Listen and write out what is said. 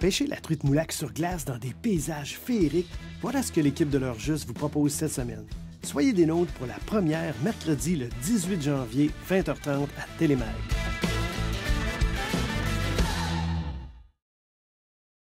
Pêcher la truite moulac sur glace dans des paysages féeriques, voilà ce que l'équipe de l'heure juste vous propose cette semaine. Soyez des nôtres pour la première mercredi le 18 janvier 20h30 à Télémag.